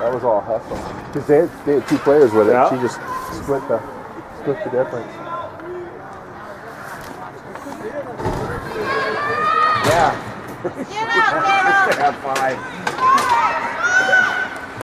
That was all hustle. Because they had, they had two players with it. Yeah. She just split the split the difference. Yeah. Get up, Have five.